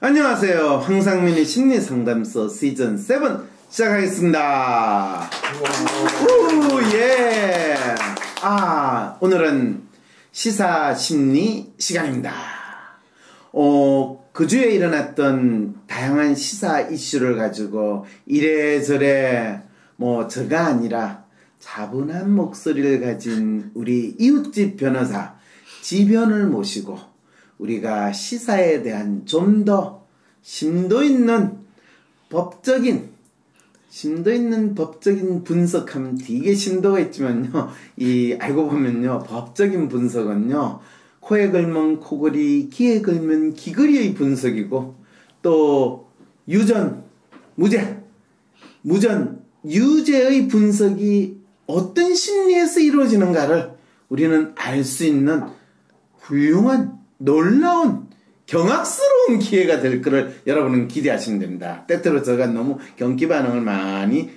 안녕하세요. 황상민의 심리 상담소 시즌 7 시작하겠습니다. 우, 예. 아, 오늘은 시사 심리 시간입니다. 어, 그 주에 일어났던 다양한 시사 이슈를 가지고 이래저래 뭐 저가 아니라 차분한 목소리를 가진 우리 이웃집 변호사 지변을 모시고 우리가 시사에 대한 좀 더 심도 있는 법적인 심도 있는 법적인 분석하면 되게 심도가 있지만요. 이 알고 보면요. 법적인 분석은요. 코에 걸면 코걸이, 귀에 걸면 귀걸이의 분석이고 또 유전, 무죄, 무전, 유죄의 분석이 어떤 심리에서 이루어지는가를 우리는 알 수 있는 훌륭한 놀라운 경악스러운 기회가 될 거를 여러분은 기대하시면 됩니다. 때때로 제가 너무 경기 반응을 많이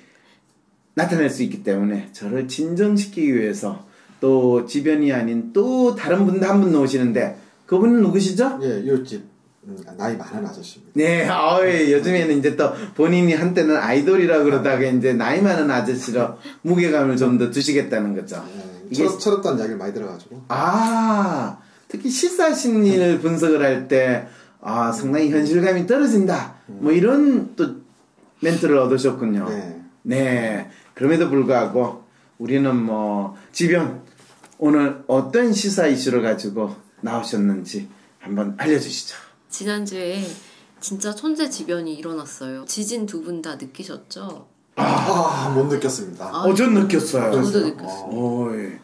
나타낼 수 있기 때문에 저를 진정시키기 위해서 또 지변이 아닌 또 다른 분도 한 분 나오시는데 그분은 누구시죠? 예, 이웃집 음, 나이 많은 아저씨입니다. 네, 어이, 요즘에는 이제 또 본인이 한때는 아이돌이라 그러다가 이제 나이 많은 아저씨로 무게감을 좀 더 두시겠다는 거죠. 예, 이게 철, 철없다는 이야기를 많이 들어가지고 아, 특히 시사 심리를 분석을 할 때, 아, 상당히 현실감이 떨어진다. 뭐 이런 또 멘트를 얻으셨군요. 네. 네. 그럼에도 불구하고 우리는 뭐, 지변, 오늘 어떤 시사 이슈를 가지고 나오셨는지 한번 알려주시죠. 지난주에 진짜 천재지변이 일어났어요. 지진 두 분 다 느끼셨죠? 아, 못 느꼈습니다. 아, 어, 전 느꼈어요. 저도? 느꼈어요. 오, 박사님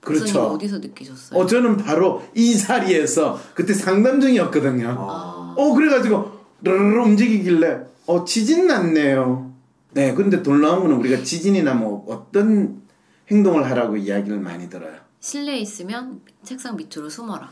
그렇죠. 어디서 느끼셨어요? 어, 저는 바로 이 자리에서 그때 상담 중이었거든요. 아, 어 그래가지고 르르르 움직이길래 어 지진 났네요. 네, 근데 놀라운 거는 우리가 지진이 나면 어떤 행동을 하라고 이야기를 많이 들어요. 실내에 있으면 책상 밑으로 숨어라.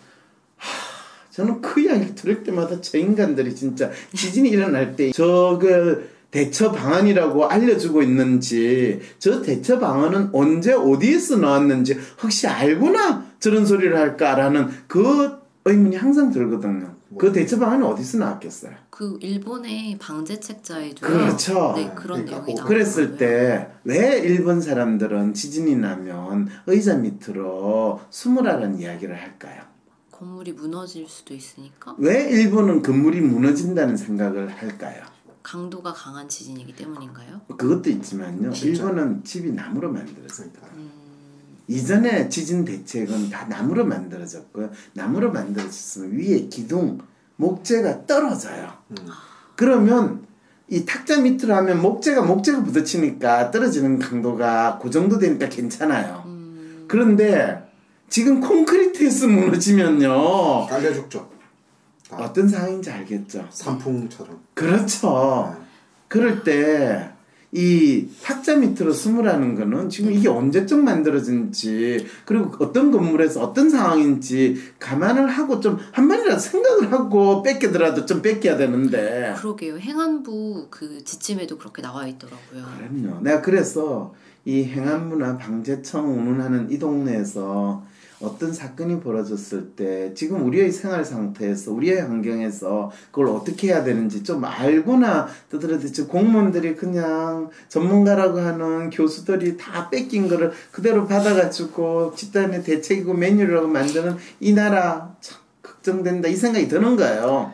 저는 그 이야기를 들을 때마다 저 인간들이 진짜 지진이 일어날 때 저걸 대처 방안이라고 알려주고 있는지 저 대처 방안은 언제 어디에서 나왔는지 혹시 알고나 저런 소리를 할까라는 그 의문이 항상 들거든요. 그 대처 방안은 어디서 나왔겠어요? 그 일본의 방제책자에도 그렇죠. 네 그런 그러니까 내용이 뭐 그랬을 때 왜 일본 사람들은 지진이 나면 의자 밑으로 숨으라는 이야기를 할까요? 건물이 무너질 수도 있으니까 왜 일본은 건물이 무너진다는 생각을 할까요? 강도가 강한 지진이기 때문인가요? 그것도 있지만요. 진짜? 일본은 집이 나무로 만들어졌다. 그러니까 이전에 지진 대책은 다 나무로 만들어졌고요. 나무로 만들어졌으면 위에 기둥, 목재가 떨어져요. 음. 그러면 이 탁자 밑으로 하면 목재가 목재가 부딪히니까 떨어지는 강도가 그 정도 되니까 괜찮아요. 음, 그런데 지금 콘크리트에서 무너지면요. 깔려 죽죠. 다 어떤 상황인지 알겠죠? 산풍처럼. 그렇죠. 그럴 때 이 탁자 밑으로 숨으라는 거는 지금 이게 언제적 만들어진지 그리고 어떤 건물에서 어떤 상황인지 감안을 하고 좀 한 번이라도 생각을 하고 뺏기더라도 좀 뺏겨야 되는데 그러게요. 행안부 그 지침에도 그렇게 나와 있더라고요. 그럼요. 내가 그래서 이 행안부나 방재청 운운하는 이 동네에서 어떤 사건이 벌어졌을 때 지금 우리의 생활 상태에서 우리의 환경에서 그걸 어떻게 해야 되는지 좀 알고나 지금 공무원들이 그냥 전문가라고 하는 교수들이 다 뺏긴 거를 그대로 받아가지고 집단의 대책이고 메뉴라고 만드는 이 나라 참 걱정된다 이 생각이 드는 거예요.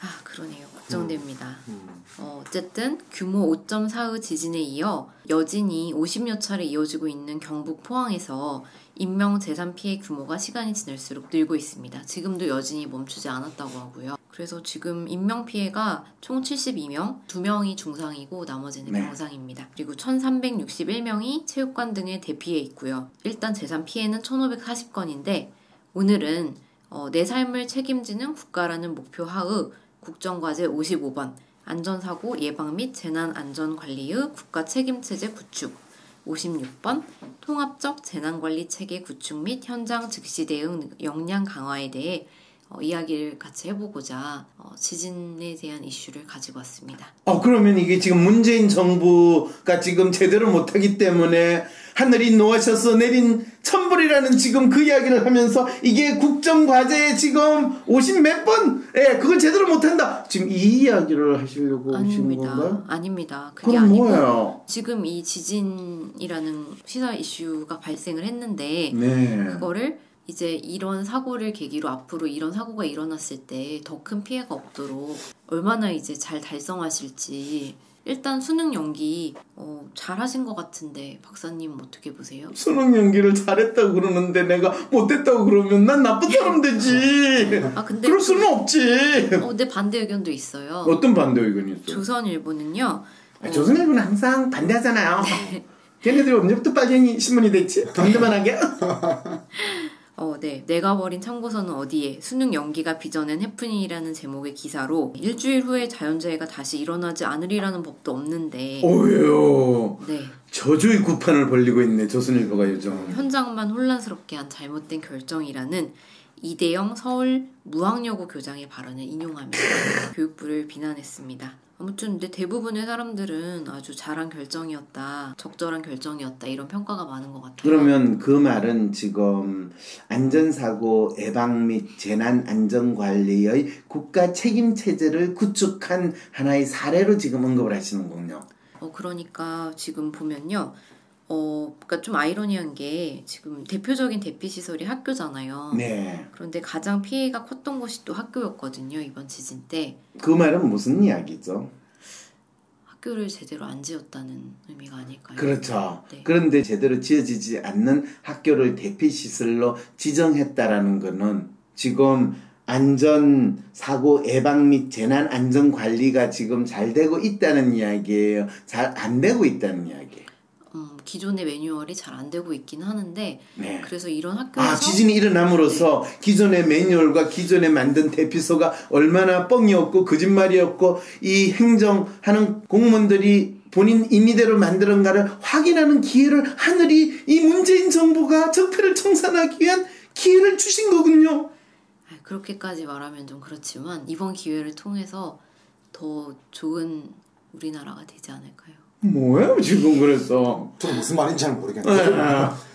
아 그러네요. 걱정됩니다. 음. 어, 어쨌든 규모 5.4의 지진에 이어 여진이 50여 차례 이어지고 있는 경북 포항에서 인명 재산 피해 규모가 시간이 지날수록 늘고 있습니다. 지금도 여진이 멈추지 않았다고 하고요. 그래서 지금 인명 피해가 총 72명, 2명이 중상이고 나머지는 네. 병상입니다. 그리고 1,361명이 체육관 등에 대피해 있고요. 일단 재산 피해는 1,540건인데 오늘은 어, 내 삶을 책임지는 국가라는 목표 하의 국정과제 55번 안전사고 예방 및 재난안전관리의 국가 책임체제 구축 56번 통합적 재난관리 체계 구축 및 현장 즉시 대응 역량 강화에 대해 어, 이야기를 같이 해보고자 어, 지진에 대한 이슈를 가지고 왔습니다. 어, 그러면 이게 지금 문재인 정부가 지금 제대로 못하기 때문에 하늘이 놓아셔서 내린 천벌이라는 지금 그 이야기를 하면서 이게 국정 과제에 지금 오신 몇 번, 예, 그걸 제대로 못한다. 지금 이 이야기를 하시려고 아닙니다. 건가요? 아닙니다. 그게 아니고 뭐예요? 지금 이 지진이라는 시사 이슈가 발생을 했는데 네. 그거를 이제 이런 사고를 계기로 앞으로 이런 사고가 일어났을 때 더 큰 피해가 없도록 얼마나 이제 잘 달성하실지 일단 수능 연기 어, 잘하신 것 같은데 박사님 어떻게 보세요? 수능 연기를 잘했다고 그러는데 내가 못했다고 그러면 난 나쁜 사람 되지. 아 근데 그럴 수는 없지. 어, 근데 반대 의견도 있어요. 어떤 반대 의견이 있어요? 조선일보는요. 아, 조선일보는 항상 반대하잖아요. 걔네들이 언제부터 빨갱이 신문이 됐지? 반대만 하게? 어, 네. 내가 버린 참고서는 어디에? 수능 연기가 빚어낸 해프닝이라는 제목의 기사로 일주일 후에 자연재해가 다시 일어나지 않으리라는 법도 없는데 오예요. 네. 저주의 구판을 벌리고 있네 조선일보가 요즘. 현장만 혼란스럽게 한 잘못된 결정이라는 이대영 서울 무학여고 교장의 발언을 인용하며 교육부를 비난했습니다. 아무튼 근데 대부분의 사람들은 아주 잘한 결정이었다, 적절한 결정이었다 이런 평가가 많은 것 같아요. 그러면 그 말은 지금 안전사고 예방 및 재난 안전 관리의 국가 책임 체제를 구축한 하나의 사례로 지금 언급을 하시는군요. 어 그러니까 지금 보면요. 어 그러니까 좀 아이러니한 게 지금 대표적인 대피 시설이 학교잖아요. 네. 그런데 가장 피해가 컸던 곳이 또 학교였거든요. 이번 지진 때 그 말은 무슨 이야기죠? 학교를 제대로 안 지었다는 의미가 아닐까요? 그렇죠. 네. 그런데 제대로 지어지지 않는 학교를 대피 시설로 지정했다라는 거는 지금 안전 사고 예방 및 재난 안전 관리가 지금 잘 되고 있다는 이야기예요. 잘 안 되고 있다는 이야기예요. 음, 기존의 매뉴얼이 잘 안 되고 있긴 하는데 네. 그래서 이런 학교에서 아, 지진이 일어남으로써 기존의 매뉴얼과 기존에 만든 대피소가 얼마나 뻥이었고 거짓말이었고 이 행정하는 공무원들이 본인 임의대로 만드는가를 확인하는 기회를 하늘이 이 문재인 정부가 적폐를 청산하기 위한 기회를 주신 거군요. 아, 그렇게까지 말하면 좀 그렇지만 이번 기회를 통해서 더 좋은 우리나라가 되지 않을까요? 뭐예요 지금 그래서? 저는 무슨 말인지 잘 네. 모르겠네요.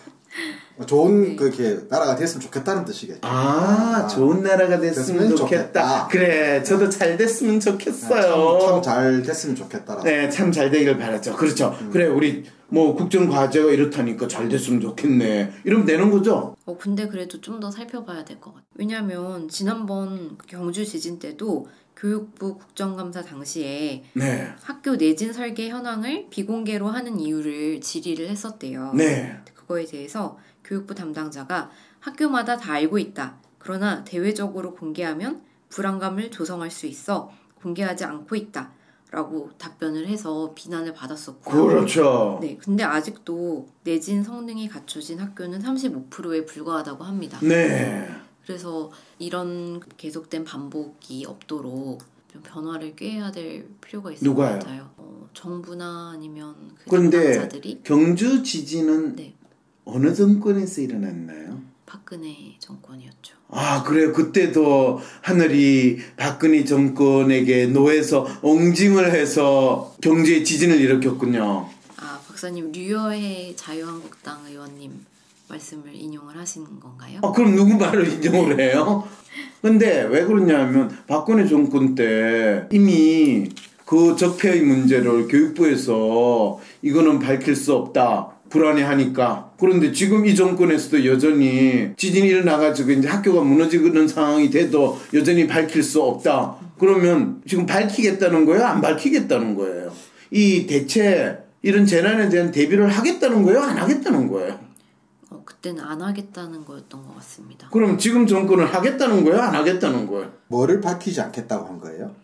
좋은 그렇게 나라가 됐으면 좋겠다는 뜻이겠죠. 아, 좋은 나라가 됐으면 됐으면 좋겠다. 좋겠다. 그래, 저도 잘 됐으면 좋겠어요. 참잘 됐으면 좋겠다라. 네, 참 잘 되길 바랐죠. 그렇죠. 그래, 우리 뭐 국정 과제가 이렇다니까 잘 됐으면 좋겠네. 이러면 되는 거죠. 어, 근데 그래도 좀 더 살펴봐야 될 것 같아요. 왜냐면 지난번 경주 지진 때도 교육부 국정감사 당시에 네, 학교 내진 설계 현황을 비공개로 하는 이유를 질의를 했었대요. 네. 그거에 대해서 교육부 담당자가 학교마다 다 알고 있다. 그러나 대외적으로 공개하면 불안감을 조성할 수 있어 공개하지 않고 있다. 라고 답변을 해서 비난을 받았었고요. 그렇죠. 네, 근데 아직도 내진 성능이 갖춰진 학교는 35%에 불과하다고 합니다. 네. 그래서 이런 계속된 반복이 없도록 좀 변화를 꾀해야 될 필요가 있을 누가요? 것 같아요. 어, 정부나 아니면 그 그런데 당사자들이 경주 지진은 네. 어느 정권에서 일어났나요? 박근혜 정권이었죠. 아, 그래요. 그때도 하늘이 박근혜 정권에게 노해서 옹징을 해서 경제의 지진을 일으켰군요. 아 박사님 류여해 자유한국당 의원님 말씀을 인용을 하신 건가요? 아, 그럼 누구 말을 인정을 해요? 근데 왜 그러냐면 박근혜 정권 때 이미 그 적폐의 문제를 교육부에서 이거는 밝힐 수 없다. 불안해하니까. 그런데 지금 이 정권에서도 여전히 지진이 일어나가지고 이제 학교가 무너지는 상황이 돼도 여전히 밝힐 수 없다. 그러면 지금 밝히겠다는 거예요? 안 밝히겠다는 거예요? 이 대체 이런 재난에 대한 대비를 하겠다는 거예요? 안 하겠다는 거예요? 어, 그때는 안 하겠다는 거였던 것 같습니다. 그럼 지금 정권은 하겠다는 거예요? 안 하겠다는 거예요? 뭐를 밝히지 않겠다고 한 거예요?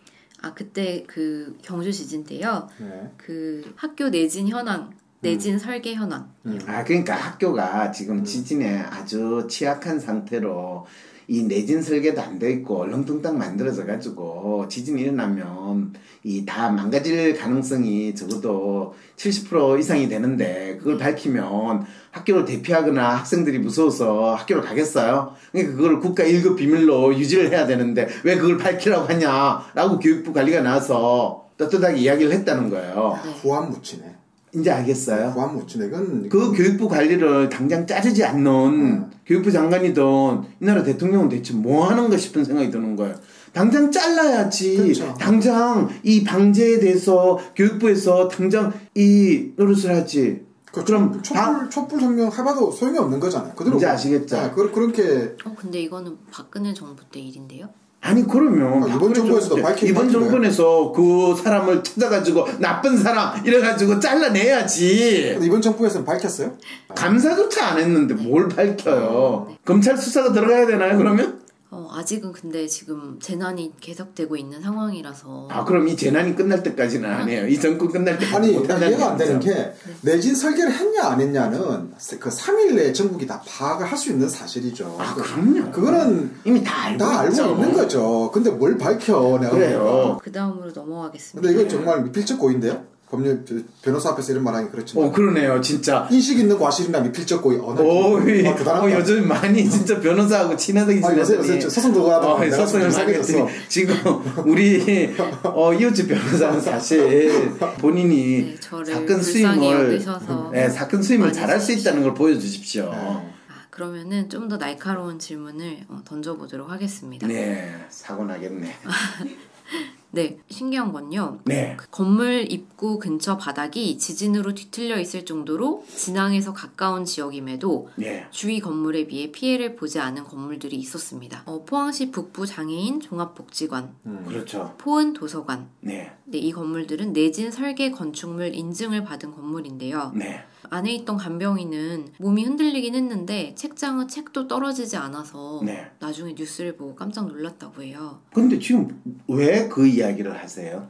아 그때 그 경주 지진 때요. 네. 그 학교 내진 현황, 내진 설계 현황. 아, 그러니까 학교가 지금 지진에 아주 취약한 상태로 이 내진 설계도 안 돼 있고 얼렁뚱땅 만들어져 가지고 지진이 일어나면 이 다 망가질 가능성이 적어도 70% 이상이 되는데 그걸 밝히면 학교를 대피하거나 학생들이 무서워서 학교를 가겠어요? 그러니까 그걸 국가 1급 비밀로 유지를 해야 되는데 왜 그걸 밝히라고 하냐라고 교육부 관리가 나와서 떳떳하게 이야기를 했다는 거예요. 네. 후안 묻히네. 이제 알겠어요? 묻히네. 그건 그 교육부 관리를 당장 자르지 않는 음. 교육부 장관이든 이 나라 대통령은 대체 뭐 하는가 싶은 생각이 드는 거예요. 당장 잘라야지. 그렇죠. 당장 이 방제에 대해서 교육부에서 당장 이 노릇을 하지. 그 그럼 촛불, 방- 촛불 혁명 해봐도 소용이 없는 거잖아요. 그대로 이제 아시겠죠? 네, 그, 그렇게 어 근데 이거는 박근혜 정부 때 일인데요? 아니 그러면 아, 이번 정부에서도 밝힌 이번 밝힌 정권에서 그 사람을 찾아가지고 나쁜 사람 이래가지고 잘라내야지. 이번 정부에서는 밝혔어요. 감사조차 안 했는데 뭘 밝혀요? 네. 검찰 수사가 들어가야 되나요 그러면? 어 아직은 근데 지금 재난이 계속되고 있는 상황이라서 아 그럼 이 재난이 끝날 때까지는 안 해요. 이 정권 끝날 때까지 아니 이해가 안 되는. 게 내진 설계를 했냐 안 했냐는 그 3일 내에 전국이 다 파악을 할 수 있는 사실이죠. 아 그럼요. 그거는 이미 다 알고 다 알고 있죠. 있는 거죠. 근데 뭘 밝혀 내가 그래요. 그 다음으로 넘어가겠습니다. 근데 이건 정말 미필적 고의인데요. 법률 변호사 앞에서 이런 말하기 그렇지만 어 그러네요 진짜. 인식 있는 과실이나 미필적 고의 어, 나 오이 아, 대단한 어, 거 요즘 많이 진짜 변호사하고 친하게 아, 요새 요새 들어가다 어, 이상해졌어. 했더니 지금 우리 어, 이웃집 변호사는 사실 본인이 네, 사건 수임을 네, 사건 수임을 잘할 수 있다는 걸 보여주십시오. 네. 아, 그러면은 좀 더 날카로운 질문을 어, 던져보도록 하겠습니다. 네 사고 나겠네. 네, 신기한 건요. 네. 그 건물 입구 근처 바닥이 지진으로 뒤틀려 있을 정도로 진앙에서 가까운 지역임에도 네. 주위 건물에 비해 피해를 보지 않은 건물들이 있었습니다. 어, 포항시 북부 장애인 종합복지관, 음. 그렇죠. 포은 도서관. 네. 네, 이 건물들은 내진 설계 건축물 인증을 받은 건물인데요. 네. 안에 있던 간병인은 몸이 흔들리긴 했는데 책장은 책도 떨어지지 않아서 네. 나중에 뉴스를 보고 깜짝 놀랐다고 해요. 근데 지금 왜 그 이야기를 하세요?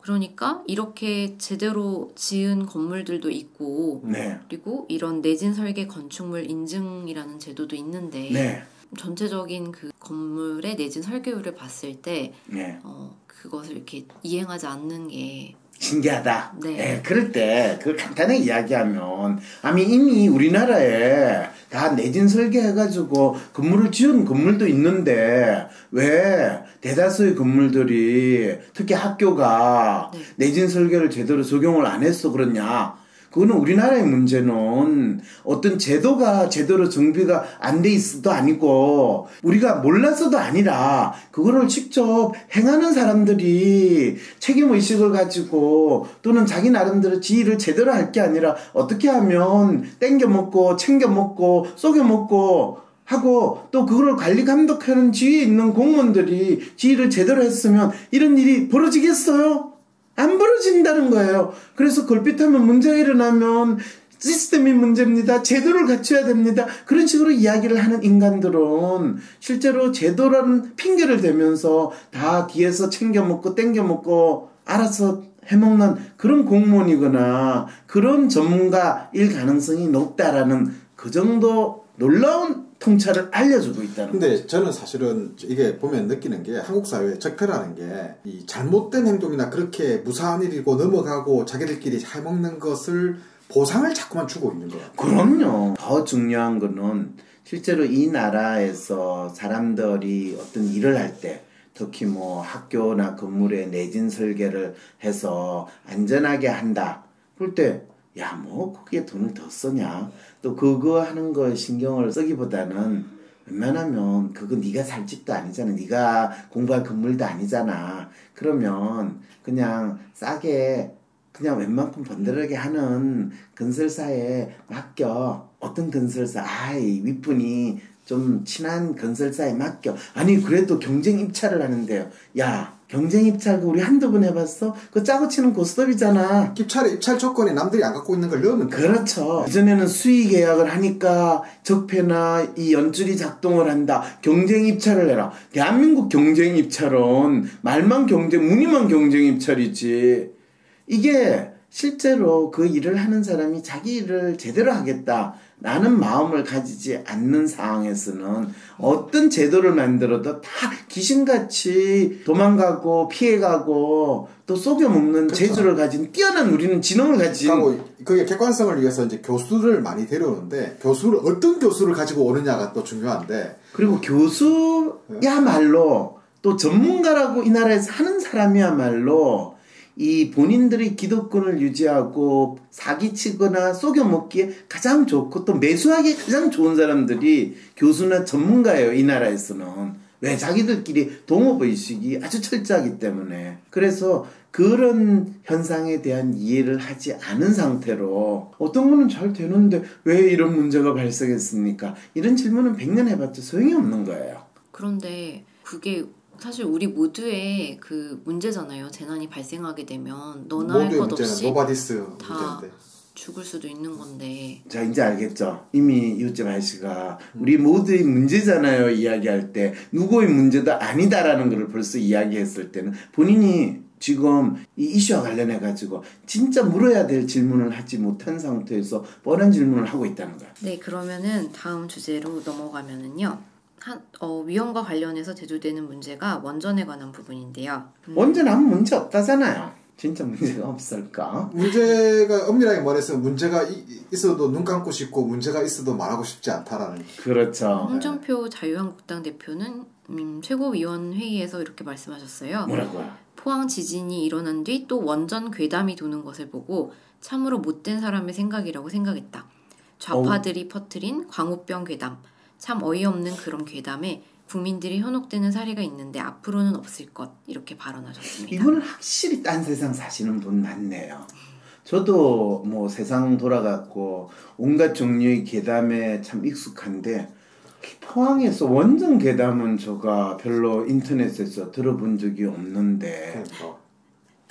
그러니까 이렇게 제대로 지은 건물들도 있고 네. 그리고 이런 내진 설계 건축물 인증이라는 제도도 있는데 네. 전체적인 그 건물의 내진 설계율을 봤을 때 네. 어, 그것을 이렇게 이행하지 않는 게 신기하다. 네. 예, 그럴 때 그걸 간단하게 이야기하면 아니 이미 우리나라에 다 내진 설계해가지고 건물을 지은 건물도 있는데 왜 대다수의 건물들이 특히 학교가 네. 내진 설계를 제대로 적용을 안 했어 그러냐? 그거는 우리나라의 문제는 어떤 제도가 제대로 정비가 안 돼 있어도 아니고 우리가 몰라서도 아니라 그거를 직접 행하는 사람들이 책임 의식을 가지고 또는 자기 나름대로 지휘를 제대로 할 게 아니라 어떻게 하면 땡겨 먹고 챙겨 먹고 쏘겨 먹고 하고 또 그거를 관리 감독하는 지위에 있는 공무원들이 지휘를 제대로 했으면 이런 일이 벌어지겠어요? 안 벌어진다는 거예요. 그래서 걸핏하면 문제가 일어나면 시스템이 문제입니다. 제도를 갖춰야 됩니다. 그런 식으로 이야기를 하는 인간들은 실제로 제도라는 핑계를 대면서 다 뒤에서 챙겨 먹고 땡겨 먹고 알아서 해먹는 그런 공무원이거나 그런 전문가일 가능성이 높다라는 그 정도 놀라운 통찰을 알려주고 있다는 거죠. 근데 저는 사실은 이게 보면 느끼는 게 한국 사회의 적폐라는 게 이 잘못된 행동이나 그렇게 무사한 일이고 넘어가고 자기들끼리 해먹는 것을 보상을 자꾸만 주고 있는 것 같아요. 그럼요. 더 중요한 거는 실제로 이 나라에서 사람들이 어떤 일을 할때 특히 뭐 학교나 건물에 내진 설계를 해서 안전하게 한다. 그럴 때, 야, 뭐, 거기에 돈을 더 쓰냐? 또 그거 하는 거에 신경을 쓰기보다는 웬만하면 그거 네가 살 집도 아니잖아. 네가 공부할 건물도 아니잖아. 그러면 그냥 싸게 그냥 웬만큼 번들하게 하는 건설사에 맡겨. 어떤 건설사, 아이, 윗분이 좀 친한 건설사에 맡겨. 아니, 그래도 경쟁 입찰을 하는데요. 야, 경쟁 입찰 그 우리 한두 번 해봤어? 그 짜고 치는 고스톱이잖아. 입찰 입찰 조건에 남들이 안 갖고 있는 걸 넣으면 돼. 그렇죠. 이전에는 수의 계약을 하니까 적폐나 이 연줄이 작동을 한다. 경쟁 입찰을 해라. 대한민국 경쟁 입찰은 말만 경쟁, 무늬만 경쟁 입찰이지. 이게 실제로 그 일을 하는 사람이 자기 일을 제대로 하겠다 라는 마음을 가지지 않는 상황에서는 어떤 제도를 만들어도 다 귀신같이 도망가고 피해가고 또 속여먹는 그렇죠. 재주를 가진 뛰어난 우리는 지능을 가진 그러니까 뭐 그게 객관성을 위해서 이제 교수를 많이 데려오는데 교수를 어떤 교수를 가지고 오느냐가 또 중요한데 그리고 교수야말로 또 전문가라고 이 나라에서 하는 사람이야말로 이 본인들이 기득권을 유지하고 사기치거나 속여먹기에 가장 좋고 또 매수하기에 가장 좋은 사람들이 교수나 전문가예요 이 나라에서는 왜 자기들끼리 동업 의식이 아주 철저하기 때문에 그래서 그런 현상에 대한 이해를 하지 않은 상태로 어떤 거는 잘 되는데 왜 이런 문제가 발생했습니까? 이런 질문은 100년 해봤자 소용이 없는 거예요. 그런데 그게 사실 우리 모두의 그 문제잖아요. 재난이 발생하게 되면 너나 할 것 없이 nobody's 다 문제인데 죽을 수도 있는 건데 자 이제 알겠죠. 이미 이웃집 아저씨가 우리 모두의 문제잖아요 이야기할 때 누구의 문제도 아니다라는 것을 벌써 이야기했을 때는 본인이 지금 이 이슈와 관련해 가지고 진짜 물어야 될 질문을 하지 못한 상태에서 뻔한 질문을 하고 있다는 거야. 네 그러면은 다음 주제로 넘어가면은요 한, 어, 위험과 관련해서 대두되는 문제가 원전에 관한 부분인데요. 음, 원전 아무 문제 없다잖아요. 진짜 문제가 없을까? 문제가 엄밀하게 말해서 문제가 이- 있어도 눈 감고 싶고 문제가 있어도 말하고 싶지 않다라는 그렇죠. 홍준표 자유한국당 대표는 음, 최고위원 회의에서 이렇게 말씀하셨어요. 뭐라고요? 포항 지진이 일어난 뒤 또 원전 괴담이 도는 것을 보고 참으로 못된 사람의 생각이라고 생각했다. 좌파들이 퍼뜨린 광우병 괴담. 참 어이없는 그런 괴담에 국민들이 현혹되는 사례가 있는데 앞으로는 없을 것 이렇게 발언하셨습니다. 이분은 확실히 딴 세상 사시는 분 맞네요. 저도 뭐 세상 돌아갔고 온갖 종류의 괴담에 참 익숙한데 포항에서 원전 괴담은 제가 별로 인터넷에서 들어본 적이 없는데 그러니까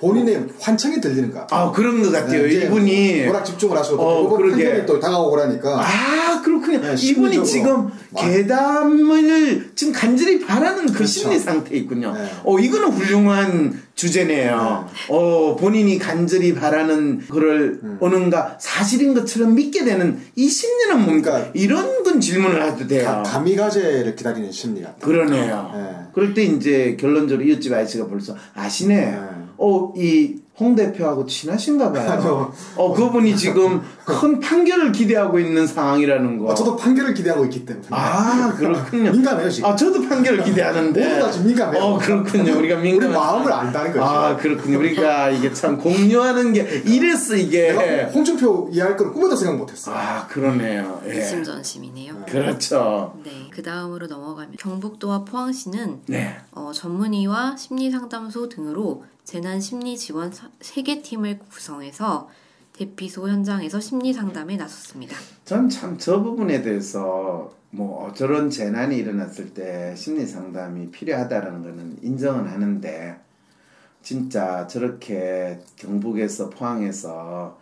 본인의 환청이 들리는가 아 그런 것 같아요. 이제 이분이 워낙 집중을 하셔도 어, 그러게. 또 다가오고 그러니까 아 그렇군요. 네, 이분이. 지금 막- 괴담을 지금 간절히 바라는 그 그렇죠. 심리 상태에 있군요. 네. 어 이거는 훌륭한 주제네요. 어 본인이 간절히 바라는 그를 음. 어는가 사실인 것처럼 믿게 되는 이 심리는 뭡니까? 그러니까 이런 건 질문을 해도 돼요. 가- 가미가제를 기다리는 심리 같아 그러네요. 네. 그럴 때 이제 결론적으로 이웃집 아저씨가 벌써 아시네. 네. 어, 이 홍 대표하고 친하신가 봐요. 아니요. 어, 그분이 지금 큰 판결을 기대하고 있는 상황이라는 거. 아, 저도 판결을 기대하고 있기 때문에 아, 그렇군요. 민감해요 지금 아, 저도 판결을 기대하는데. 모두 다 지금 민감해요. 어, 그렇군요. 우리가 민감. 우리 마음을 안다는 거죠 아, 그렇군요. 우리가 이게 참 공유하는 게 이랬어 이게. 내가 홍준표 이해할 거를 꿈에도 생각 못 했어 아, 그러네요. 예. 이심전심이네요. 그렇죠. 네, 그 다음으로 넘어가면 경북도와 포항시는 네. 어, 전문의와 심리상담소 등으로 재난 심리 지원 세개 팀을 구성해서 대피소 현장에서 심리 상담에 나섰습니다. 전 참 저 부분에 대해서 뭐 저런 재난이 일어났을 때 심리 상담이 필요하다라는 거는 인정은 하는데 진짜 저렇게 경북에서 포항에서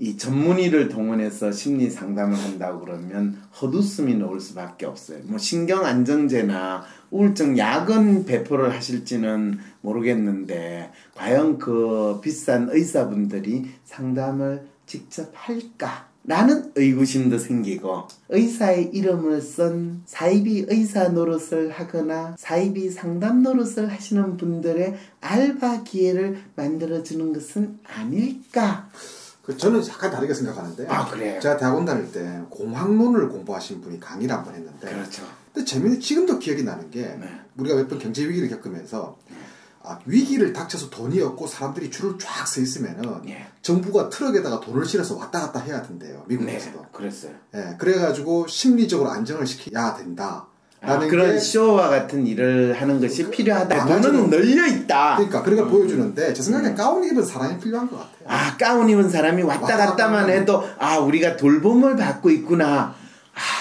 이 전문의를 동원해서 심리 상담을 한다고 그러면 헛웃음이 나올 수밖에 없어요. 뭐 신경 안정제나 우울증 약은 배포를 하실지는 모르겠는데 과연 그 비싼 의사분들이 상담을 직접 할까? 라는 의구심도 생기고 의사의 이름을 쓴 사이비 의사 노릇을 하거나 사이비 상담 노릇을 하시는 분들의 알바 기회를 만들어주는 것은 아닐까? 그 저는 약간 다르게 생각하는데 아, 그래요? 제가 대학원 다닐 때 공학론을 공부하신 분이 강의를 한 번 했는데 그렇죠. 근데 재미는 지금도 기억이 나는 게 네. 우리가 몇 번 경제 위기를 겪으면서 아, 위기를 닥쳐서 돈이 없고 사람들이 줄을 쫙 서 있으면은 예. 정부가 트럭에다가 돈을 실어서 왔다 갔다 해야 된대요 네, 미국에서도 그랬어요. 예, 그래가지고 심리적으로 안정을 시켜야 된다 아, 그런 게 쇼와 같은 일을 하는 것이 필요하다. 나가지고- 돈은 널려 있다. 그러니까 걸 음. 보여주는데 제 생각에 가운 입은 사람이 필요한 것 같아요 아 가운 입은 사람이 왔다 왔다 갔다만 갔다 해도 아 우리가 돌봄을 받고 있구나.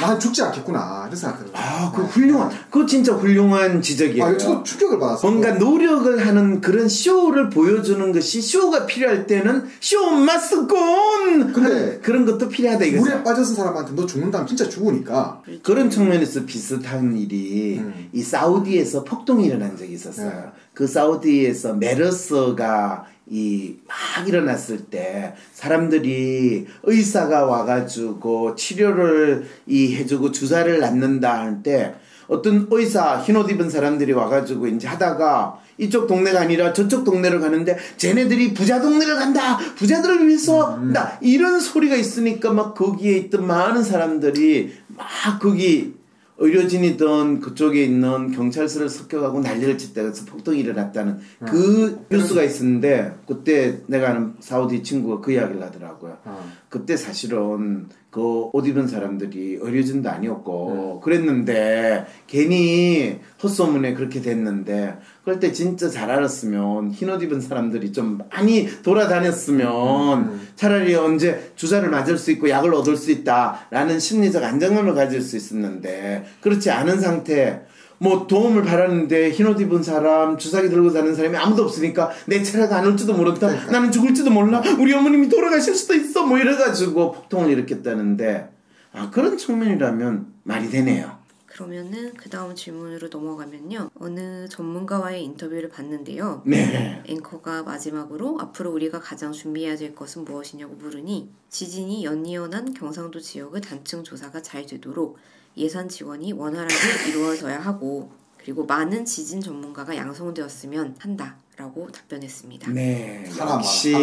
난 죽지 않겠구나 이런 거예요 아, 그 훌륭한, 그거 진짜 훌륭한 지적이에요. 아, 저도 충격을 받았어요 뭔가 노력을 하는 그런 쇼를 보여주는 것이 쇼가 필요할 때는 쇼 마스콘 근데 그런 것도 필요하다 이거죠. 물에 빠져서 사람한테 너 죽는다면 진짜 죽으니까 그런 측면에서 비슷한 일이 음. 이 사우디에서 폭동이 일어난 적이 있었어요. 네. 그 사우디에서 메르스가 이 막 일어났을 때 사람들이 의사가 와가지고 치료를 이 해주고 주사를 놨는다 할 때 어떤 의사 흰옷 입은 사람들이 와가지고 이제 하다가 이쪽 동네가 아니라 저쪽 동네를 가는데 쟤네들이 부자 동네를 간다 부자들을 위해서 나 이런 소리가 있으니까 막 거기에 있던 많은 사람들이 막 거기 의료진이 든 그쪽에 있는 경찰서를 습격하고 난리를 쳤다 서 폭동이 일어났다는 그 뉴스가 있었는데 그때 내가 아는 사우디 친구가 그 이야기를 하더라고요. 어. 그때 사실은 그 옷 입은 사람들이 의료진도 아니었고 그랬는데 괜히 헛소문에 그렇게 됐는데 그럴 때 진짜 잘 알았으면 흰 옷 입은 사람들이 좀 많이 돌아다녔으면 차라리 언제 주사를 맞을 수 있고 약을 얻을 수 있다라는 심리적 안정감을 가질 수 있었는데 그렇지 않은 상태 뭐 도움을 바랐는데 흰옷 입은 사람 주사기 들고 사는 사람이 아무도 없으니까 내 차례가 안 올지도 모른다. 나는 죽을지도 몰라. 우리 어머님이 돌아가실 수도 있어. 뭐 이래가지고 폭동을 일으켰다는데. 아 그런 측면이라면 말이 되네요. 그러면은 그 다음 질문으로 넘어가면요. 어느 전문가와의 인터뷰를 봤는데요. 네. 앵커가 마지막으로 앞으로 우리가 가장 준비해야 될 것은 무엇이냐고 물으니 지진이 연이어난 경상도 지역의 단층 조사가 잘 되도록 예산 지원이 원활하게 이루어져야 하고 그리고 많은 지진 전문가가 양성되었으면 한다 라고 답변했습니다. 네, 하나만, 역시.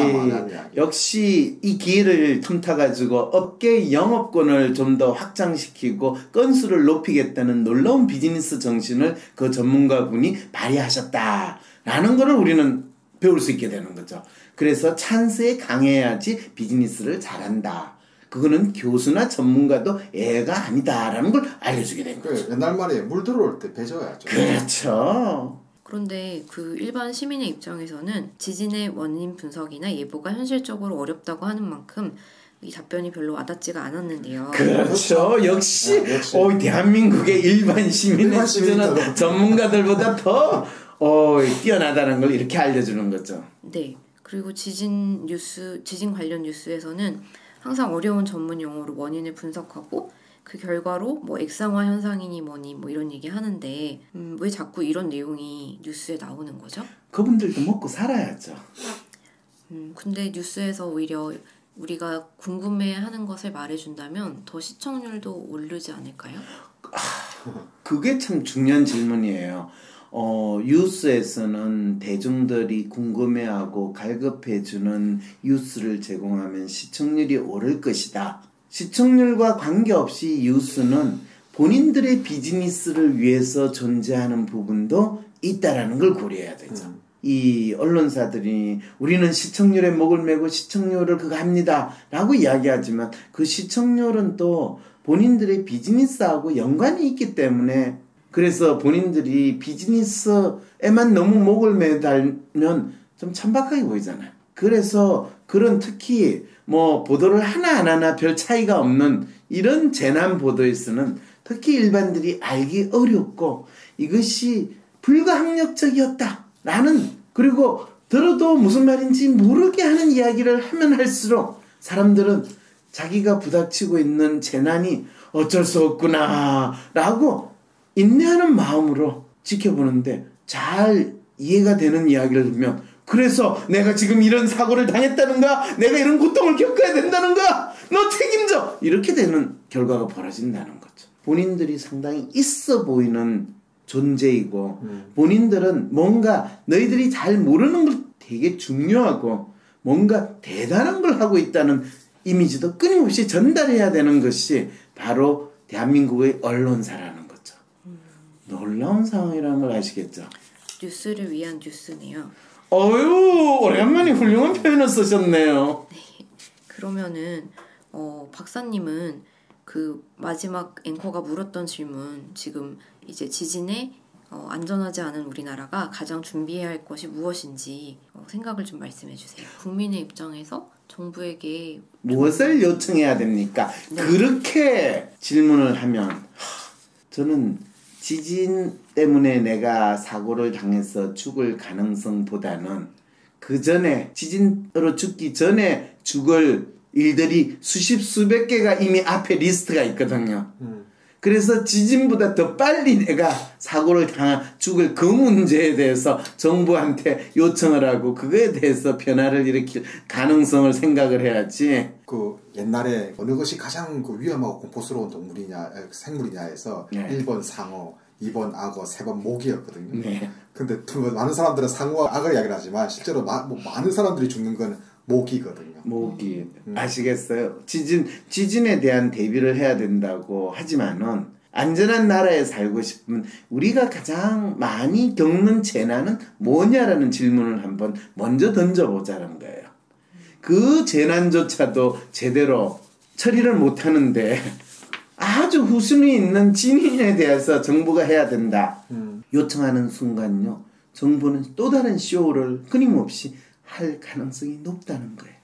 역시 이 기회를 틈타 가지고 업계 영업권을 좀 더 확장시키고 건수를 높이겠다는 놀라운 비즈니스 정신을 그 전문가분이 발휘하셨다라는 것을 우리는 배울 수 있게 되는 거죠. 그래서 찬스에 강해야지 비즈니스를 잘한다. 그거는 교수나 전문가도 애가 아니다라는 걸 알려주게 된 거죠. 그 옛날 말에 물 들어올 때 배져야죠. 그렇죠. 그런데 그 일반 시민의 입장에서는 지진의 원인 분석이나 예보가 현실적으로 어렵다고 하는 만큼 이 답변이 별로 와닿지가 않았는데요. 그렇죠. 역시, 네, 역시. 어, 대한민국의 일반 시민의 일반 수준은. 전문가들보다 더 어, 뛰어나다는 걸 이렇게 알려주는 거죠. 네. 그리고 지진 뉴스, 지진 관련 뉴스에서는 항상 어려운 전문 용어로 원인을 분석하고 그 결과로 뭐 액상화 현상이니 뭐니 뭐 이런 얘기 하는데 음, 왜 자꾸 이런 내용이 뉴스에 나오는 거죠? 그분들도 먹고 살아야죠. 음, 근데 뉴스에서 오히려 우리가 궁금해하는 것을 말해준다면 더 시청률도 오르지 않을까요? 그게 참 중요한 질문이에요. 어, 뉴스에서는 대중들이 궁금해하고 갈급해주는 뉴스를 제공하면 시청률이 오를 것이다. 시청률과 관계없이 뉴스는 본인들의 비즈니스를 위해서 존재하는 부분도 있다라는 걸 고려해야 되죠. 이 언론사들이 우리는 시청률에 목을 메고 시청률을 그거 합니다. 라고 이야기하지만 그 시청률은 또 본인들의 비즈니스하고 연관이 있기 때문에 그래서 본인들이 비즈니스에만 너무 목을 매달면 좀 천박하게 보이잖아요. 그래서 그런 특히 뭐 보도를 하나 안 하나 별 차이가 없는 이런 재난 보도에서는 특히 일반들이 알기 어렵고 이것이 불가항력적이었다라는 그리고 들어도 무슨 말인지 모르게 하는 이야기를 하면 할수록 사람들은 자기가 부닥치고 있는 재난이 어쩔 수 없구나 라고 인내하는 마음으로 지켜보는데 잘 이해가 되는 이야기를 들으면 그래서 내가 지금 이런 사고를 당했다는가? 내가 이런 고통을 겪어야 된다는가? 너 책임져! 이렇게 되는 결과가 벌어진다는 거죠. 본인들이 상당히 있어 보이는 존재이고 본인들은 뭔가 너희들이 잘 모르는 걸 되게 중요하고 뭔가 대단한 걸 하고 있다는 이미지도 끊임없이 전달해야 되는 것이 바로 대한민국의 언론사라는. 놀라운 상황이라는 걸 아시겠죠? 뉴스를 위한 뉴스네요. 어유 오랜만에 훌륭한 표현을 쓰셨네요. 그러면은 어, 박사님은 그 마지막 앵커가 물었던 질문 지금 이제 지진에 어, 안전하지 않은 우리나라가 가장 준비해야 할 것이 무엇인지 어, 생각을 좀 말씀해 주세요. 국민의 입장에서 정부에게 무엇을 요청해야 됩니까? 그렇게 질문을 하면 하, 저는 지진 때문에 내가 사고를 당해서 죽을 가능성보다는 그 전에 지진으로 죽기 전에 죽을 일들이 수십 수백 개가 이미 앞에 리스트가 있거든요. 그래서 지진보다 더 빨리 내가 사고를 당한 죽을 그 문제에 대해서 정부한테 요청을 하고 그거에 대해서 변화를 일으킬 가능성을 생각을 해야지. 그 옛날에 어느 것이 가장 그 위험하고 공포스러운 동물이냐 생물이냐에서 네. 1번 상어, 2번 악어, 3번 모기였거든요. 네. 근데 많은 사람들은 상어와 악을 이야기를 하지만 실제로 마, 뭐 많은 사람들이 죽는 건 모기거든요. 모기. 음. 아시겠어요? 지진, 지진에 대한 대비를 해야 된다고 하지만은 안전한 나라에 살고 싶으면 우리가 가장 많이 겪는 재난은 뭐냐라는 질문을 한번 먼저 던져보자는 거예요. 그 재난조차도 제대로 처리를 못하는데 아주 후순위 있는 진인에 대해서 정부가 해야 된다. 음. 요청하는 순간요. 정부는 또 다른 쇼를 끊임없이 할 가능성이 높다는 거예요.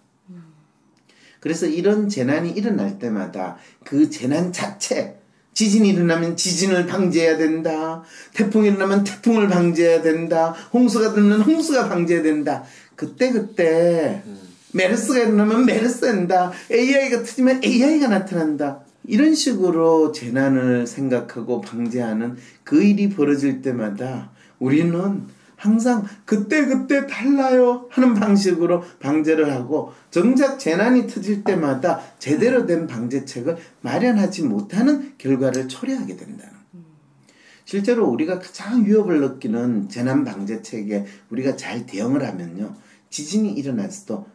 그래서 이런 재난이 일어날 때마다 그 재난 자체, 지진이 일어나면 지진을 방지해야 된다. 태풍이 일어나면 태풍을 방지해야 된다. 홍수가 들면 홍수가 방지해야 된다. 그때그때 음. 메르스가 일어나면 메르스 된다. AI가 터지면 AI가 나타난다. 이런 식으로 재난을 생각하고 방지하는 그 일이 벌어질 때마다 우리는 항상 그때 그때 달라요 하는 방식으로 방제를 하고 정작 재난이 터질 때마다 제대로 된 방제책을 마련하지 못하는 결과를 초래하게 된다는 실제로 우리가 가장 위협을 느끼는 재난 방제책에 우리가 잘 대응을 하면요 지진이 일어났어도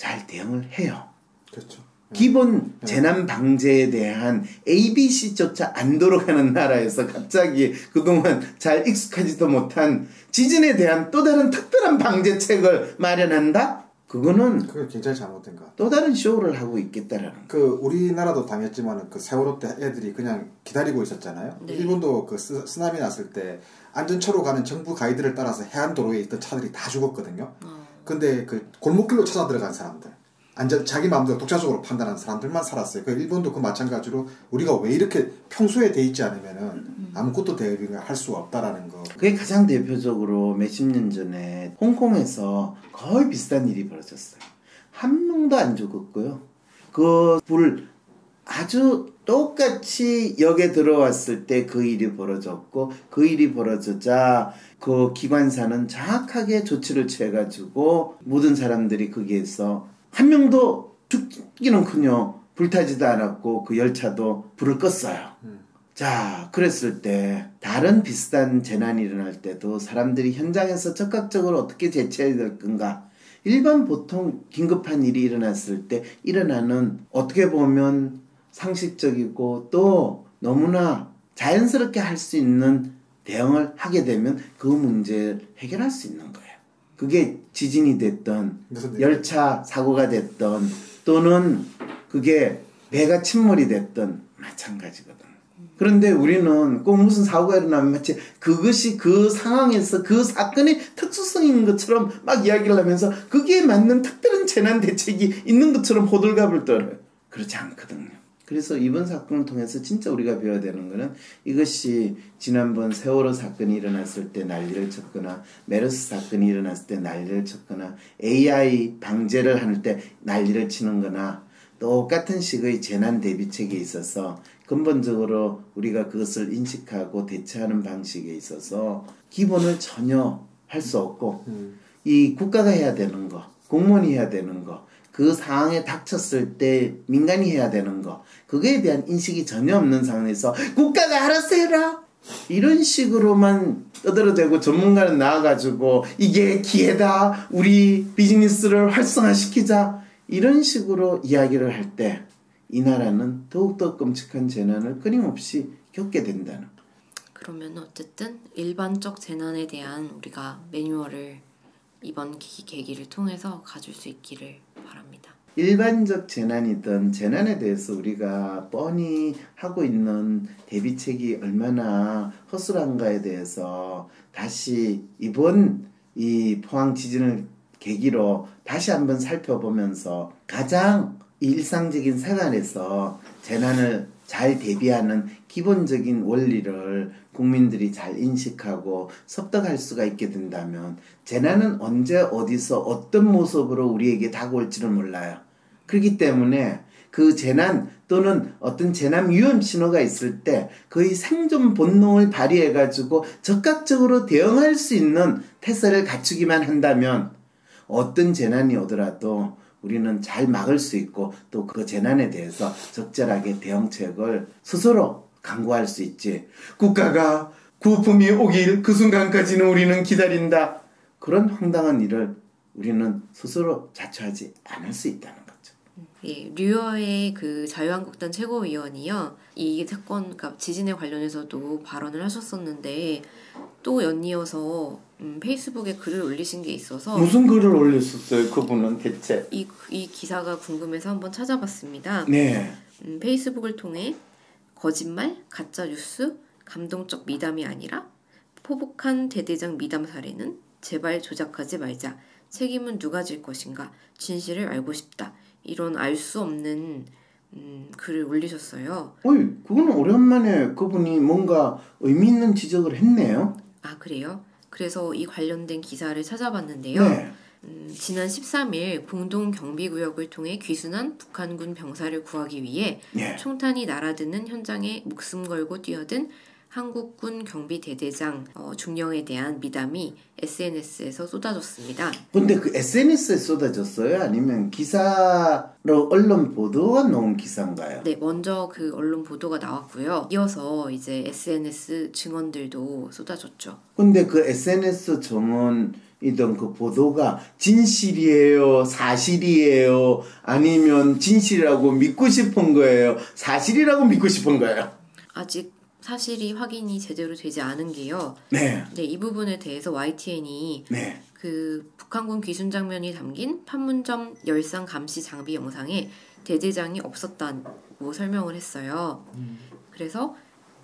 잘 대응을 해요. 그렇죠. 기본 네. 재난 방제에 대한 ABC조차 안 돌아가는 나라에서 갑자기 그동안 잘 익숙하지도 못한 지진에 대한 또 다른 특별한 방제책을 마련한다? 그거는 그게 굉장히 잘못된 거. 또 다른 쇼를 하고 있겠다라는. 그 우리나라도 당했지만 그 세월호 때 애들이 그냥 기다리고 있었잖아요. 네. 일본도 그 스, 쓰나미 났을 때 안전처로 가는 정부 가이드를 따라서 해안 도로에 있던 차들이 다 죽었거든요. 어. 근데 그 골목길로 찾아 들어간 사람들. 안전 자기 마음대로 독자적으로 판단하는 사람들만 살았어요. 그 일본도 그 마찬가지로 우리가 왜 이렇게 평소에 돼 있지 않으면은 음. 아무것도 대비를 할 수가 없다라는 거. 그게 가장 대표적으로 몇십 년 전에 홍콩에서 거의 비슷한 일이 벌어졌어요. 한 명도 안 죽었고요. 그 불 아주 똑같이 역에 들어왔을 때 그 일이 벌어졌고 그 일이 벌어지자 그 기관사는 정확하게 조치를 취해가지고 모든 사람들이 거기에서 한 명도 죽기는커녕 불타지도 않았고 그 열차도 불을 껐어요. 음. 자, 그랬을 때 다른 비슷한 재난이 일어날 때도 사람들이 현장에서 적극적으로 어떻게 대처해야 될 건가? 일반 보통 긴급한 일이 일어났을 때 일어나는 어떻게 보면 상식적이고 또 너무나 자연스럽게 할 수 있는 대응을 하게 되면 그 문제를 해결할 수 있는 거예요. 그게 지진이 됐던 열차 사고가 됐던 또는 그게 배가 침몰이 됐던 마찬가지거든. 그런데 우리는 꼭 무슨 사고가 일어나면 마치 그것이 그 상황에서 그 사건의 특수성인 것처럼 막 이야기를 하면서 그게 맞는 특별한 재난 대책이 있는 것처럼 호들갑을 떨어요. 그렇지 않거든요. 그래서 이번 사건을 통해서 진짜 우리가 배워야 되는 거는 이것이 지난번 세월호 사건이 일어났을 때 난리를 쳤거나 메르스 사건이 일어났을 때 난리를 쳤거나 AI 방제를 할 때 난리를 치는 거나 똑같은 식의 재난 대비책에 있어서 근본적으로 우리가 그것을 인식하고 대처하는 방식에 있어서 기본을 전혀 할 수 없고 음. 이 국가가 해야 되는 거 공무원이 해야 되는 거 그 상황에 닥쳤을 때 민간이 해야 되는 거. 그거에 대한 인식이 전혀 없는 상황에서 국가가 알아서 해라! 이런 식으로만 떠들어대고 전문가는 나와가지고 이게 기회다! 우리 비즈니스를 활성화시키자! 이런 식으로 이야기를 할 때 이 나라는 더욱더 끔찍한 재난을 끊임없이 겪게 된다는 그러면 어쨌든 일반적 재난에 대한 우리가 매뉴얼을 이번 계기를 통해서 가질 수 있기를 바랍니다. 일반적 재난이든 재난에 대해서 우리가 뻔히 하고 있는 대비책이 얼마나 허술한가에 대해서 다시 이번 이 포항 지진을 계기로 다시 한번 살펴보면서 가장 일상적인 생활에서 재난을 잘 대비하는 기본적인 원리를 국민들이 잘 인식하고 섭득할 수가 있게 된다면 재난은 언제 어디서 어떤 모습으로 우리에게 다가올지를 몰라요. 그렇기 때문에 그 재난 또는 어떤 재난 위험 신호가 있을 때 거의 생존 본능을 발휘해 가지고 적극적으로 대응할 수 있는 태세를 갖추기만 한다면 어떤 재난이 오더라도 우리는 잘 막을 수 있고 또 그 재난에 대해서 적절하게 대응책을 스스로 강구할 수 있지. 국가가 구품이 오길 그 순간까지는 우리는 기다린다. 그런 황당한 일을 우리는 스스로 자처하지 않을 수 있다는 거죠. 예, 류어의 그 자유한국당 최고위원이요. 이 사건, 그러니까 지진에 관련해서도 발언을 하셨었는데 또 연이어서 음, 페이스북에 글을 올리신 게 있어서 무슨 글을 올렸었어요? 그분은 대체 이, 이 기사가 궁금해서 한번 찾아봤습니다. 네. 음, 페이스북을 통해 거짓말, 가짜 뉴스, 감동적 미담이 아니라 포복한 대대장 미담 사례는 제발 조작하지 말자. 책임은 누가 질 것인가? 진실을 알고 싶다. 이런 알 수 없는 음, 글을 올리셨어요. 어이, 그거는 오랜만에 그분이 뭔가 의미 있는 지적을 했네요. 아, 그래요? 그래서 이 관련된 기사를 찾아봤는데요. 네. 음, 지난 13일 공동 경비구역을 통해 귀순한 북한군 병사를 구하기 위해 네. 총탄이 날아드는 현장에 목숨 걸고 뛰어든 한국군 경비대대장 어, 중령에 대한 미담이 SNS에서 쏟아졌습니다. 근데 그 SNS에 쏟아졌어요? 아니면 기사로 언론 보도가 나온 기사인가요? 네, 먼저 그 언론 보도가 나왔고요. 이어서 이제 SNS 증언들도 쏟아졌죠. 근데 그 SNS 증언 이던 그 보도가 진실이에요, 사실이에요, 아니면 진실이라고 믿고 싶은 거예요, 사실이라고 믿고 싶은 거예요. 아직 사실이 확인이 제대로 되지 않은 게요. 네. 네, 이 부분에 대해서 YTN이 네. 그 북한군 귀순 장면이 담긴 판문점 열상 감시 장비 영상에 대대장이 없었다고 설명을 했어요. 음. 그래서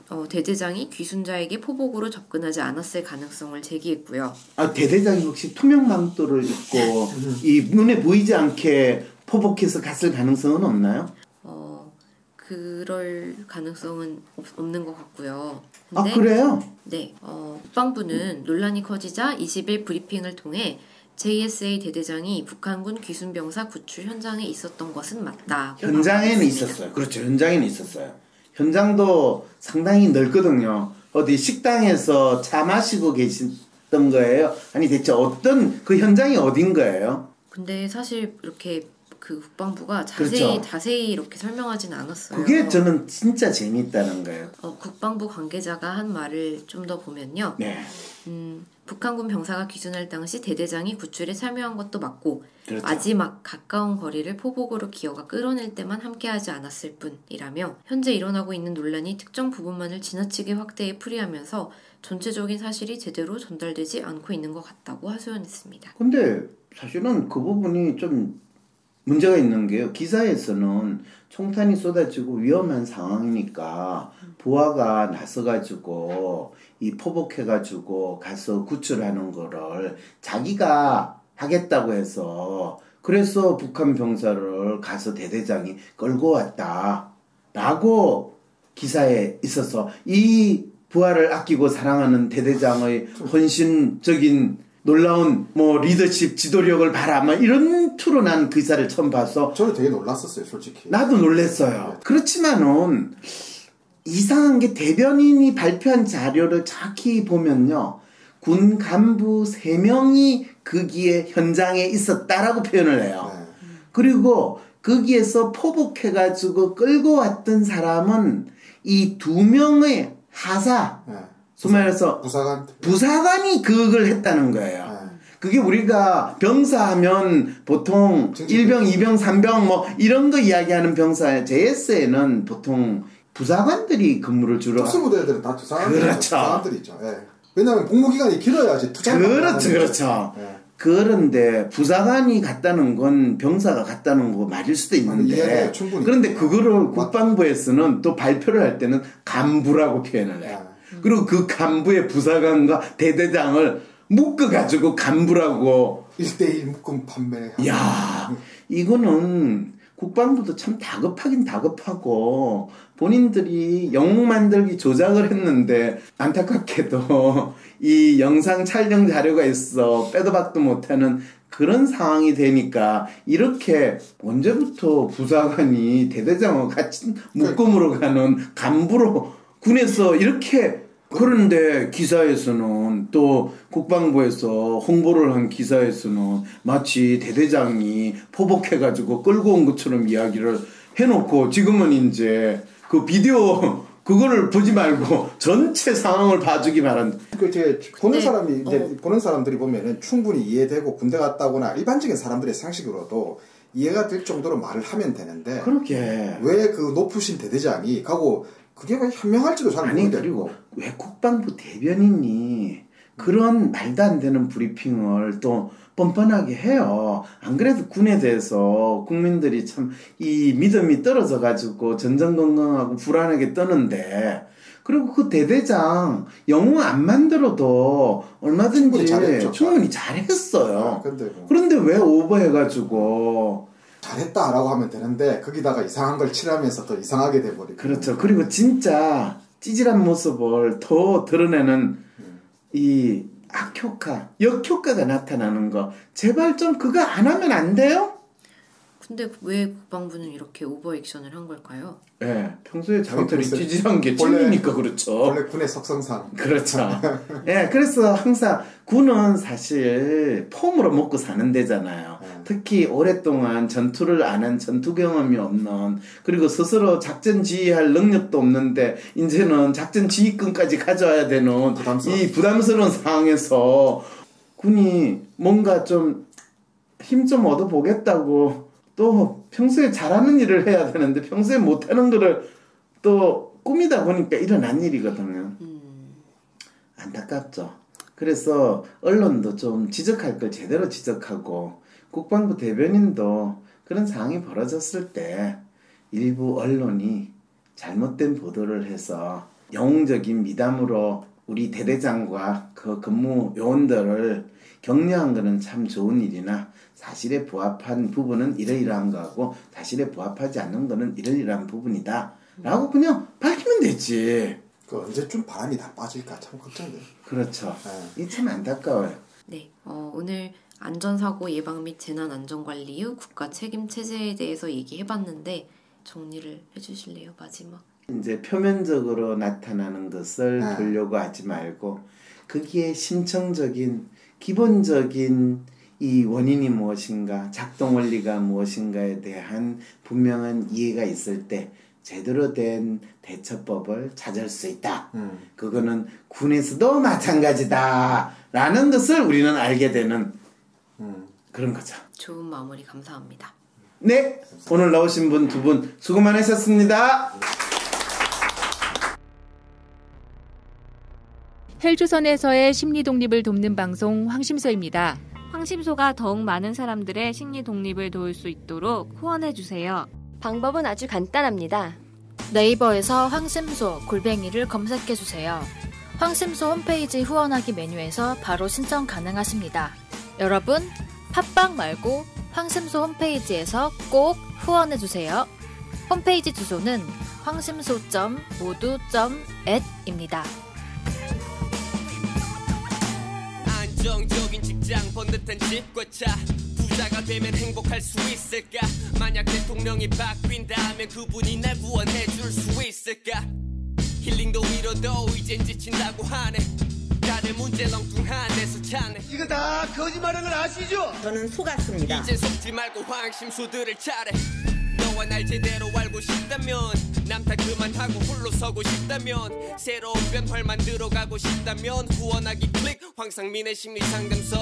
어, 대대장이 귀순자에게 포복으로 접근하지 않았을 가능성을 제기했고요. 아 대대장이 혹시 투명 망토를 입고 이 눈에 보이지 않게 포복해서 갔을 가능성은 없나요? 그럴 가능성은 없 는 것 같고요. 아 그래요? 네, 어, 국방부는 논란이 커지자 20일 브리핑을 통해 JSA 대대장이 북한군 귀순병사 구출 현장에 있었던 것은 맞다. 현장에는 있었어요. 그렇죠. 현장에는 있었어요. 현장도 상당히 넓거든요. 어디 식당에서 차 마시고 계셨던 거예요? 아니 대체 어떤 그 현장이 어딘 거예요? 근데 사실 이렇게 그 국방부가 자세히 그렇죠. 자세히 이렇게 설명하지는 않았어요. 그게 저는 진짜 재밌다는 거예요. 어, 국방부 관계자가 한 말을 좀 더 보면요. 네. 음, 북한군 병사가 귀순할 당시 대대장이 구출에 참여한 것도 맞고 그렇죠. 마지막 가까운 거리를 포복으로 기어가 끌어낼 때만 함께하지 않았을 뿐이라며 현재 일어나고 있는 논란이 특정 부분만을 지나치게 확대해 풀이하면서 전체적인 사실이 제대로 전달되지 않고 있는 것 같다고 하소연했습니다. 근데 사실은 그 부분이 좀 문제가 있는 게요. 기사에서는 총탄이 쏟아지고 위험한 상황이니까 부하가 나서가지고 이 포복해가지고 가서 구출하는 거를 자기가 하겠다고 해서 그래서 북한 병사를 가서 대대장이 끌고 왔다. 라고 기사에 있어서 이 부하를 아끼고 사랑하는 대대장의 헌신적인 놀라운 뭐 리더십 지도력을 봐라 막 이런 투로 난 기사를 처음 봐서 저는 되게 놀랐었어요 솔직히 나도 놀랬어요 네. 그렇지만은 이상한 게 대변인이 발표한 자료를 정확히 보면요 군 간부 3명이 거기에 현장에 있었다라고 표현을 해요 네. 그리고 거기에서 포복해가지고 끌고 왔던 사람은 이 두 명의 하사 네. 소위 말해서 부사관 부사관이 그걸 했다는 거예요. 네. 그게 우리가 병사하면 보통 1병, 2병, 3병 뭐 이런 거 이야기하는 병사 JS에는 보통 부사관들이 근무를 주로 특수부대들은 다 부사관 그렇죠. 부사관들이 있죠. 예. 왜냐하면 복무 기간이 길어야지 투자 그렇죠, 그렇죠. 예. 그런데 부사관이 갔다는 건 병사가 갔다는 거 맞을 수도 있는데 그런데 그거를 국방부에서는 또 발표를 할 때는 간부라고 표현을 해요. 예. 그리고 그 간부의 부사관과 대대장을 묶어 가지고 간부라고 1대1 묶음 판매. 야 이거는 국방부도 참 다급하긴 다급하고 본인들이 영웅 만들기 조작을 했는데 안타깝게도 이 영상 촬영 자료가 있어 빼도 박도 못하는 그런 상황이 되니까 이렇게 언제부터 부사관이 대대장과 같이 묶음으로 가는 간부로 군에서 이렇게 그런데 기사에서는 또 국방부에서 홍보를 한 기사에서는 마치 대대장이 포복해가지고 끌고 온 것처럼 이야기를 해놓고 지금은 이제 그 비디오 그거를 보지 말고 전체 상황을 봐주기 바란. 그 이제 보는 네. 사람이 이제 어. 보는 사람들이 보면은 충분히 이해되고 군대 갔다거나 일반적인 사람들의 상식으로도 이해가 될 정도로 말을 하면 되는데. 그렇게. 왜 그 높으신 대대장이 가고 그게 왜 현명할지도 잘 모르겠고. 그리고 왜 국방부 대변인이 그런 말도 안 되는 브리핑을 또 뻔뻔하게 해요. 안 그래도 군에 대해서 국민들이 참 이 믿음이 떨어져 가지고 전전긍긍하고 불안하게 떠는데 그리고 그 대대장 영웅 안 만들어도 얼마든지 충분히, 충분히 잘했어요. 아, 뭐. 그런데 왜 오버해가지고 잘했다라고 하면 되는데 거기다가 이상한 걸 칠하면서 더 이상하게 돼버리고 그렇죠. 그리고 진짜 찌질한 모습을 더 드러내는 음. 이 악효과, 역효과가 나타나는 거 제발 좀 그거 안 하면 안 돼요? 근데 왜 국방부는 이렇게 오버 액션을 한 걸까요? 예, 네, 평소에 자기들이 찌질한 게 찔리니까 그렇죠. 원래 군의 속성상. 그렇죠. 예, 네, 그래서 항상 군은 사실 폼으로 먹고 사는 데잖아요. 네. 특히 오랫동안 전투를 안 한 전투 경험이 없는 그리고 스스로 작전 지휘할 능력도 없는데 이제는 작전 지휘권까지 가져와야 되는 부담스러운. 이 부담스러운 상황에서 군이 뭔가 좀 힘 좀 얻어 보겠다고 또 평소에 잘하는 일을 해야 되는데 평소에 못하는 거를 또 꾸미다 보니까 일어난 일이거든요. 음. 안타깝죠. 그래서 언론도 좀 지적할 걸 제대로 지적하고 국방부 대변인도 그런 상황이 벌어졌을 때 일부 언론이 잘못된 보도를 해서 영웅적인 미담으로 우리 대대장과 그 근무 요원들을 격려한 것은 참 좋은 일이나 사실에 부합한 부분은 이러이러한 거하고 사실에 부합하지 않는 거는 이러이러한 부분이다. 라고 그냥 밝히면 되지. 그 언제쯤 바람이 다 빠질까 참 걱정돼. 그렇죠. 네. 이참 안타까워요. 네, 어, 오늘 안전사고 예방 및 재난안전관리 후 국가 책임 체제에 대해서 얘기해봤는데 정리를 해주실래요 마지막? 이제 표면적으로 나타나는 것을 네. 보려고 하지 말고 거기에 신청적인 기본적인 이 원인이 무엇인가, 작동 원리가 무엇인가에 대한 분명한 이해가 있을 때 제대로 된 대처법을 찾을 수 있다. 음. 그거는 군에서도 마찬가지다. 라는 것을 우리는 알게 되는 음. 그런 거죠. 좋은 마무리 감사합니다. 네. 오늘 나오신 분두분 수고 많으셨습니다. 헬조선에서의 심리 독립을 돕는 방송 황심소입니다. 황심소가 더욱 많은 사람들의 심리 독립을 도울 수 있도록 후원해 주세요. 방법은 아주 간단합니다. 네이버에서 황심소 골뱅이를 검색해 주세요. 황심소 홈페이지 후원하기 메뉴에서 바로 신청 가능하십니다. 여러분, 팟빵 말고 황심소 홈페이지에서 꼭 후원해 주세요. 홈페이지 주소는 황심소.모두.at입니다. 안정적인 직장 번듯한 집과 차 부자가 되면 행복할 수 있을까 만약 대통령이 바뀐다면 그분이 날 구원해 줄 수 있을까 힐링도 위로도 이젠 지친다고 하네 다들 문제 렁뚱한 데서 차네. 이거 다 거짓말인 걸 아시죠? 저는 속았습니다. 이제 속지 말고 황심수들을 차례. 너와 날 제대로 알고 싶다면 남탓 그만하고 홀로 서고 싶다면 새로운 변화를 만들어 가고 싶다면 후원하기 클릭. 황상민의 심리상담소